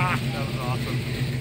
that was awesome.